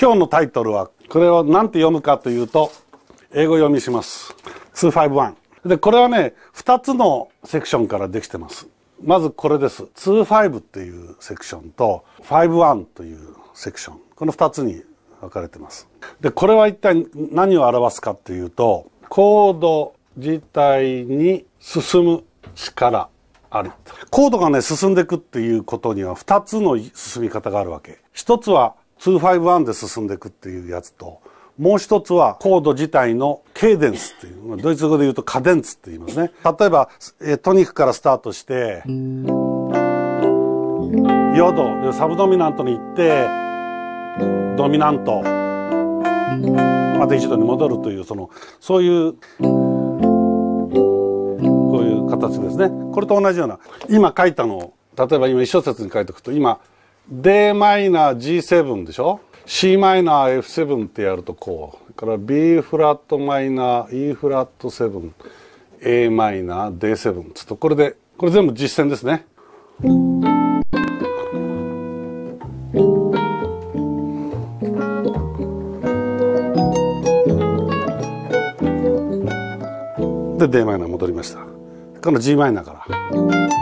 今日のタイトルはこれを何て読むかというと英語読みします。251でこれはね2つのセクションからできてます。まずこれです。25っていうセクションと51というセクション。この2つに分かれてます。でこれは一体何を表すかっていうとコード自体に進む力あるコードがね進んでいくっていうことには2つの進み方があるわけ。一つは251で進んでいくっていうやつともう一つはコード自体のケーデンスっていうドイツ語で言うとカデンツって言いますね例えばえトニックからスタートしてヨドサブドミナントに行ってドミナントまた一度に戻るというそのそういうこういう形ですねこれと同じような今書いたのを例えば今一小節に書いておくと今 d マイナー G7 でしょ？c マイナー F7 ってやるとこうから B フラットマイナー E フラット7 A マイナー D7 つとこれでこれ全部実践ですね。で d マイナー戻りましたこの g マイナーから。